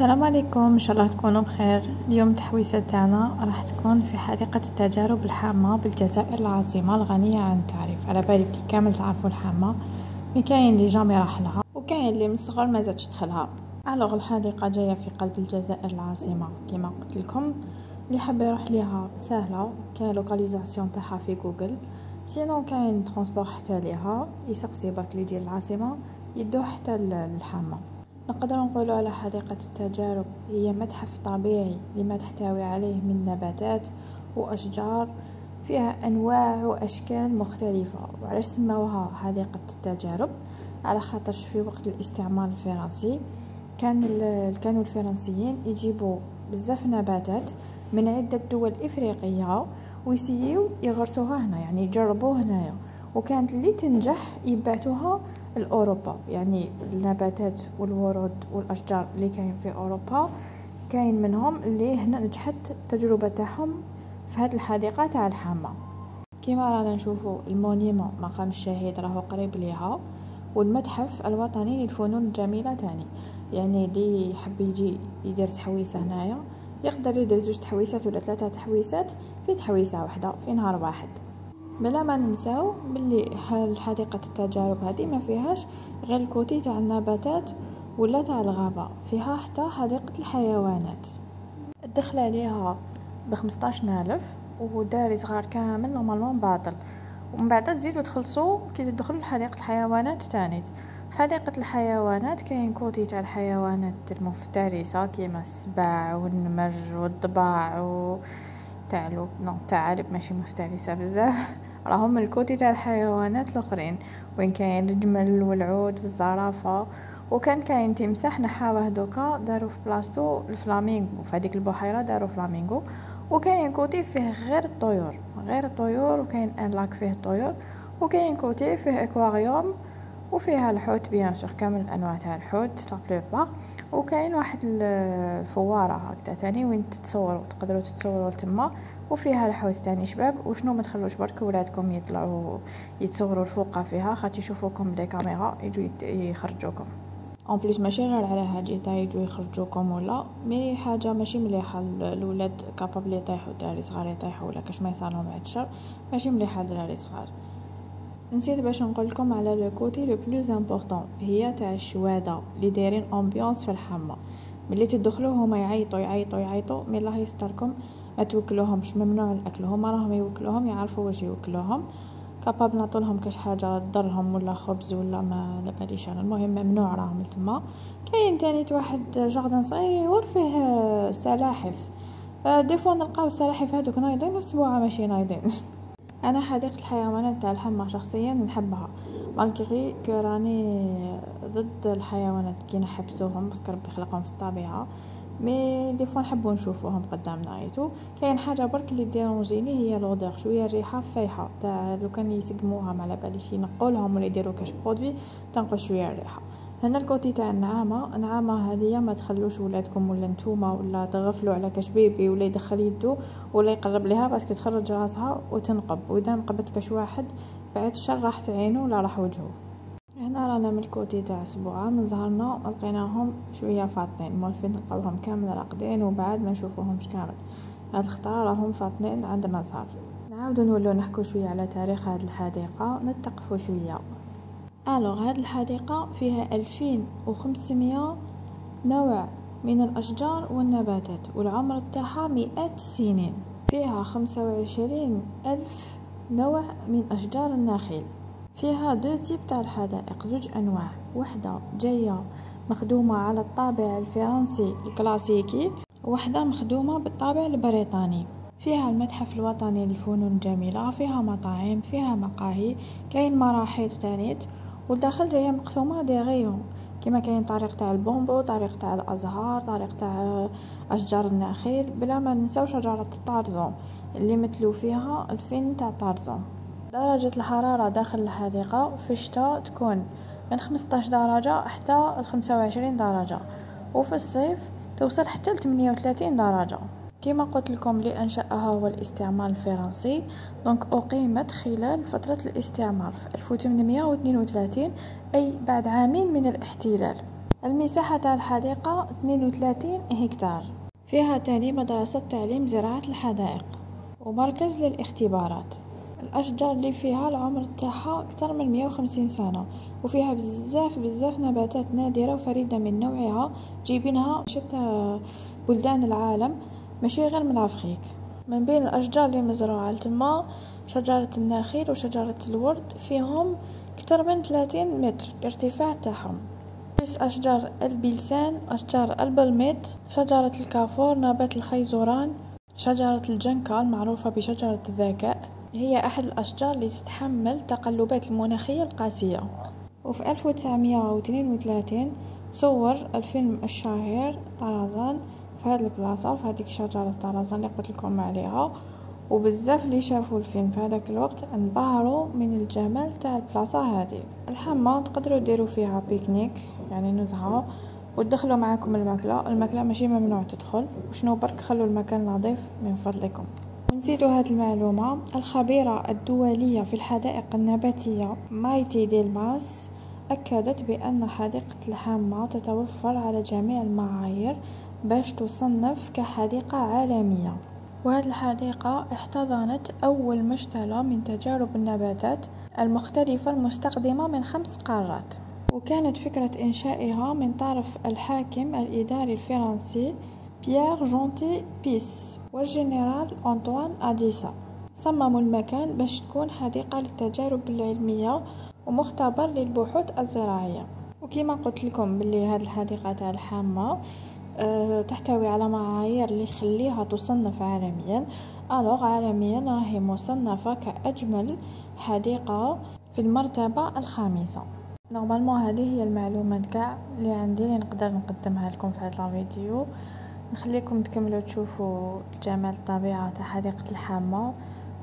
السلام عليكم. إن شاء الله تكونوا بخير. اليوم التحويسه تاعنا راح تكون في حديقة التجارب الحامة بالجزائر العاصمة الغنية عن التعريف. على بالي بلي كامل تعرفوا الحامة. mais كاين اللي jamais راح لها وكاين اللي من الصغر ما زادش دخلها. alors الحديقة جاية في قلب الجزائر العاصمة. كما قلت لكم اللي حاب يروح ليها سهلة. كاين localisation تاعها في جوجل. sinon كاين transport حتى ليها. يسقسي برك اللي يجي للعاصمه يدوه حتى للحامة. نقدر نقول على حديقة التجارب هي متحف طبيعي لما تحتوي عليه من نباتات وأشجار فيها أنواع وأشكال مختلفة. وعلاش سموها حديقة التجارب؟ على خاطر في وقت الاستعمار الفرنسي كان كانوا الفرنسيين يجيبوا بزاف نباتات من عدة دول إفريقية ويسيو يغرسوها هنا يعني يجربوه هنايا. وكانت اللي تنجح يبعتوها لأوروبا يعني النباتات والورود والأشجار اللي كاين في أوروبا كاين منهم اللي هنا نجحت التجربة تاعهم في هذه الحديقة تاع الحامة كيما رانا نشوفوا المونيمون مقام الشهيد راهو قريب ليها والمتحف الوطني للفنون الجميلة تاني. يعني اللي يحب يجي يدير تحويسة هنايا يقدر يدير زوج تحويسات ولا ثلاثة تحويسات في تحويسة واحدة في نهار واحد. بلا ما ننساو بلي حديقة التجارب هذه ما فيهاش غير ال côté تاع النباتات ولا تاع الغابة فيها حتى حديقة الحيوانات. الدخل عليها بخمسطاش ألف والدراري صغار كامل normalement باطل. ومن بعد تزيدو تخلصو كي تدخلو لحديقة الحيوانات تاني. في حديقة الحيوانات كاين côté تاع الحيوانات المفترسة كيما السباع والنمر والضباع و تاع نو تاع ماشي مفترسة بزاف. راهم ال côté تاع الحيوانات الأخرين وين كاين الجمل والعود والزرافة وكان كاين تمساح نحاوه دوكا دارو في بلاصتو الفلامينغو في هذيك البحيرة دارو فلامينغو وكاين côté فيه غير الطيور غير الطيور وكاين un lac فيه الطيور وكاين côté فيه اكواريوم وفيها الحوت bien sûr كامل الانواع تاع الحوت لا وكاين واحد الفوارة هكذا تاني وين تتصوروا تقدروا تتصوروا تما وفيها الحوت تاني شباب وشنو ما تخلوش برك ولادكم يطلعوا يتصوروا الفوقه فيها خاطر يشوفوكم بلي كاميرا يجوا يخرجوكم. en plus ماشي غير على هادي تاع يجوا يخرجوكم ولا mais حاجة ماشي مليحة الاولاد capable يطيحوا الدراري صغار يطيحوا ولا كاش ما يصالهم بعد الشر ماشي مليحة الدراري صغار. نسيت باش نقول لكم على le côté le plus important هي تاع الشوادى اللي دايرين ambiance في الحامة ملي تدخلوا هما يعيطوا يعيطوا يعيطوا mais الله يستركم ما توكلوهمش ممنوع الأكل. هما راهم يوكلوهم يعرفوا واش يوكلوهم. capable نعطولهم كاش حاجة تضرهم ولا خبز ولا ما لباليش أنا المهم ممنوع راهم تما كاين تاني واحد jardin صغير فيه سلاحف. des fois نلقاو السلاحف هذوك نايضين والسبوعه ماشي نايضين. أنا حديقة الحيوانات تاع الحامة شخصيا نحبها. malgré que راني ضد الحيوانات كي نحبسوهم بس ربي خلقهم في الطبيعة. mais des fois نحبو نشوفوهم قدامنا et tout كاين حاجة برك اللي dérange ني هي l'odeur شوية الريحة فايحة. تاع لو كان يسقموها ما على باليش ينقولهم ولا يديروا كاش produit تنقص شوية الريحة. هنا ال côté تاع النعامة. النعامه هذه ما تخلوش ولادكم ولا نتوما ولا تغفلوا على كاش bébé ولا يدخل يدو ولا يقرب ليها parce que تخرج راسها وتنقب. وإذا نقبت كاش واحد بعد الشر راح تعينه ولا راح وجهه. هنا رانا من ال côté تاع السبوعه من زهرنا لقيناهم شوية فاطنين مولفين نلقاوهم كامل راقدين وبعد ما نشوفوهمش كامل. هاد الخطرة راهم فاطنين عندنا زهر نعاودو نولو نحكو شوية على تاريخ هاد الحديقة. نتقفو شوية. alors هاد الحديقة فيها ألفين وخمسمية نوع من الأشجار والنباتات والعمر تاعها مئات السنين. فيها خمسة وعشرين ألف نوع من أشجار النخيل. فيها deux types تاع الحدائق زوج أنواع. وحدة جاية مخدومة على الطابع الفرنسي الكلاسيكي وحدة مخدومة بالطابع البريطاني. فيها المتحف الوطني للفنون الجميلة فيها مطاعم فيها مقاهي كاين مراحيض تانيت. والداخل جاية مقسومه دي غيون كما كاين طريق تاع البومبو طريق تاع الأزهار طريق تاع أشجار النخيل بلا ما ننساو شجرة الطارزون اللي مثلو فيها الفين تاع طارزون. درجة الحرارة داخل الحديقة في الشتاء تكون من 15 درجة حتى ل 25 درجة وفي الصيف توصل حتى ل 38 درجة. كما قلت لكم لأنشأها هو الاستعمار الفرنسي. دونك أقيمت خلال فترة الاستعمار في 1832 أي بعد عامين من الاحتلال. المساحة تاع الحديقة 32 هكتار. فيها تاني مدرسة تعليم زراعة الحدائق ومركز للاختبارات. الأشجار اللي فيها العمر تاعها أكثر من 150 سنة وفيها بزاف بزاف نباتات نادرة وفريدة من نوعها جايبينها شتى بلدان العالم. ماشي غير من أفريك من بين الأشجار اللي مزروعة تما شجرة النخيل وشجرة الورد فيهم أكثر من 30 متر الارتفاع تاعهم. بس أشجار البلسان أشجار البلميت شجرة الكافور نبات الخيزران شجرة الجنكا المعروفة بشجرة الذكاء. هي أحد الأشجار اللي تتحمل التقلبات المناخية القاسية. وفي 1932 صور الفيلم الشهير طرزان في هذه البلاصة في هذيك شجرة طرزان اللي قلت لكم عليها. وبزاف اللي شافوا الفيلم في هذاك الوقت انبهروا من الجمال تاع البلاصة هذه الحمى تقدروا ديروا فيها بيكنيك يعني نزهة وتدخلوا معاكم الماكلة. الماكلة ماشي ممنوع تدخل. وشنو برك؟ خلوا المكان نظيف من فضلكم. ونزيدوا هذه المعلومة. الخبيرة الدولية في الحدائق النباتية مايتي ديلماس أكدت بأن حديقة الحامة تتوفر على جميع المعايير. باش تصنف كحديقة عالمية. وهذه الحديقة احتضنت أول مشتلى من تجارب النباتات المختلفة المستخدمة من خمس قارات. وكانت فكرة إنشائها من طرف الحاكم الإداري الفرنسي بيير جونتي بيس والجنرال أنطوان أديسا. صمموا المكان باش تكون حديقة للتجارب العلمية ومختبر للبحوث الزراعية. وكما قلت لكم باللي هذه الحديقة تاع الحامة تحتوي على معايير اللي تخليها تصنف عالميا. alors عالميا راهي مصنفة كأجمل حديقة في المرتبة الخامسة. normalement هذه هي المعلومات كاع اللي عندي اللي نقدر نقدمها لكم في هذا الفيديو. نخليكم تكملوا تشوفوا جمال الطبيعة تاع حديقة الحامه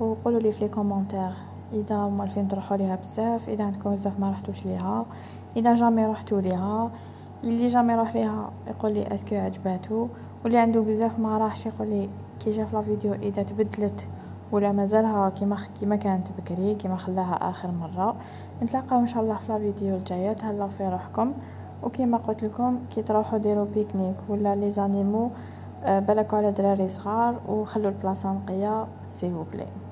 وقولوا لي في les commentaires إذا موالفين تروحوا ليها بزاف إذا عندكم بزاف ما رحتوش ليها إذا jamais رحتوا ليها. اللي jamais روح ليها يقول لي est-ce que عجباتو؟ واللي عنده بزاف ما راحش يقول لي كي شاف la vidéo إذا تبدلت ولا مازالها كيما كيما كانت بكري كيما خلاها آخر مرة نتلاقاو إن شاء الله في la vidéo الجاية. تهلاو في روحكم. وكما قلت لكم كي تروحوا ديروا pique-nique ولا les animaux بالك على دراري صغار وخلوا البلاصة نقية s'il vous plaît.